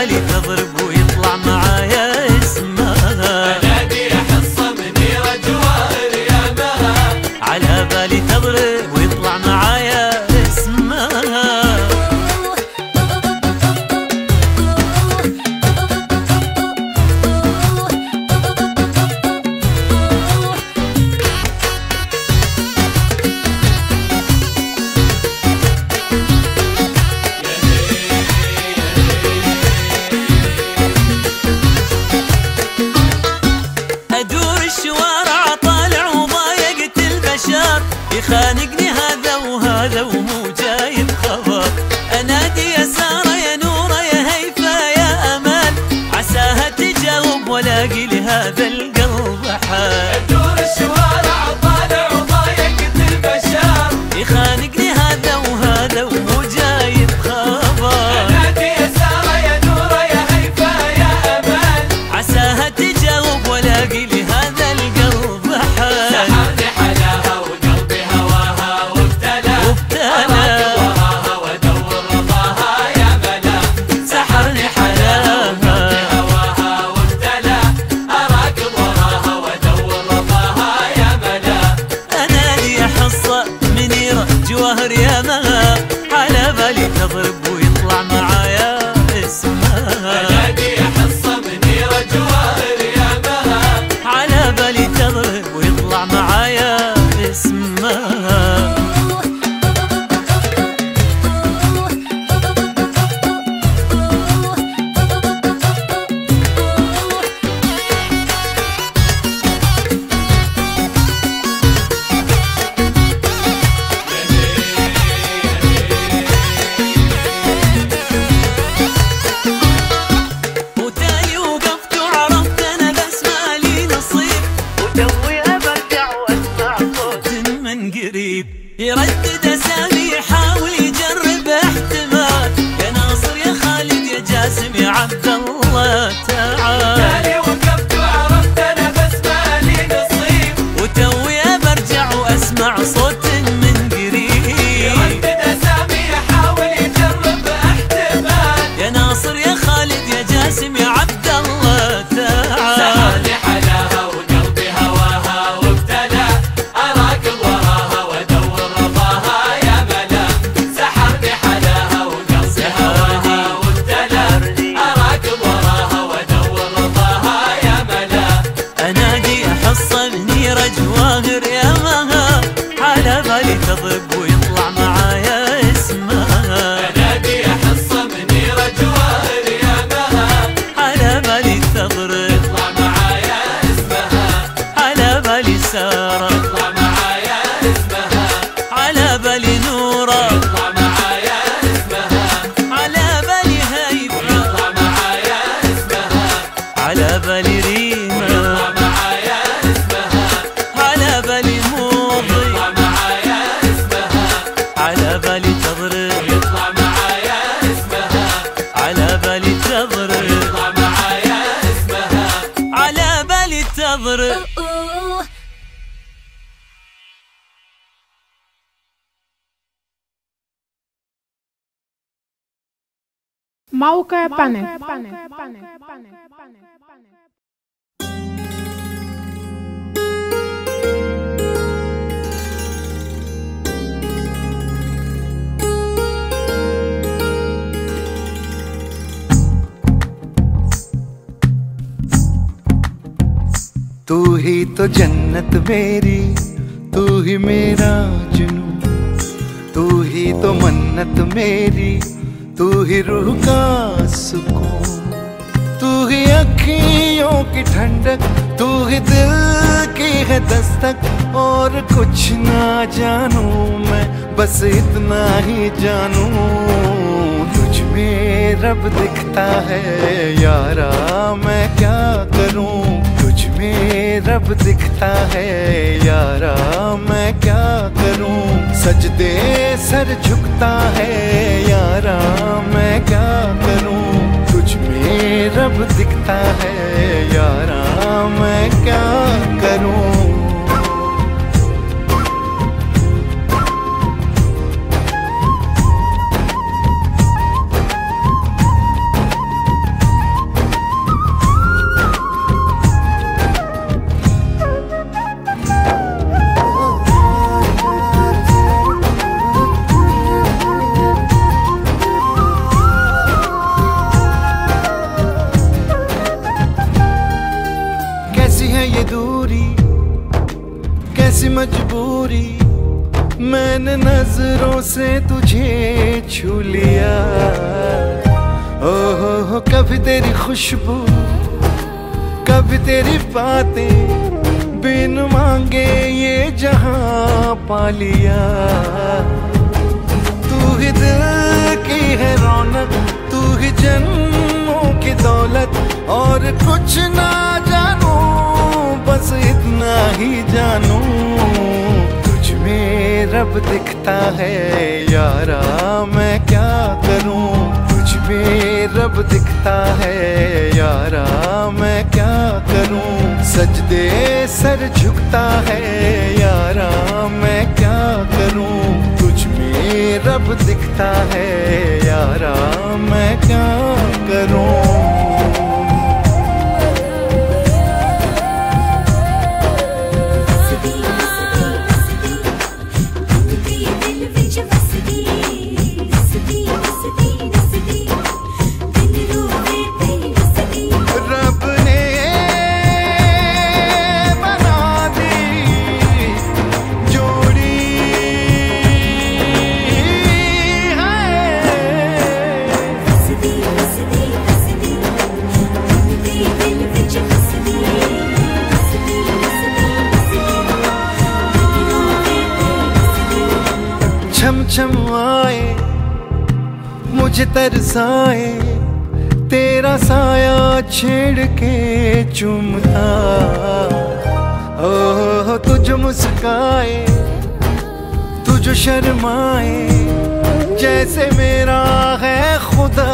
Dani. Małka panek. तू ही तो जन्नत मेरी तू ही मेरा जुनू तू ही तो मन्नत मेरी रूह का सुकून, तू ही अखियों की ठंडक, तू ही दिल की है दस्तक, और कुछ ना जानू मैं, बस इतना ही जानू। तुझ में रब दिखता है, यारा मैं क्या करूँ? तुझ में रब दिखता है, यारा मैं क्या करूँ? सजदे सर झुकता है, यारा मैं क्या करूँ? कुछ में रब दिखता है, यारा मैं क्या करूँ? नज़रों से तुझे छू लिया। ओ हो कभी तेरी खुशबू, कभी तेरी बातें बिन मांगे ये जहाँ पा लिया। तू ही दिल की है रौनक, तू ही जन्मों की दौलत, और कुछ ना जानू, बस इतना ही जानू। रब दिखता है, यारा मैं क्या करूँ? कुछ भी रब दिखता है, यारा मैं क्या करूँ? सजदे सर झुकता है, यारा मैं क्या करूँ? कुछ भी रब दिखता है, यारा मैं क्या करूँ? तरसाए, तेरा साया छेड़ के चूमता। ओ तुझ मुस्काए, तुझ शर्माए, जैसे मेरा है खुदा।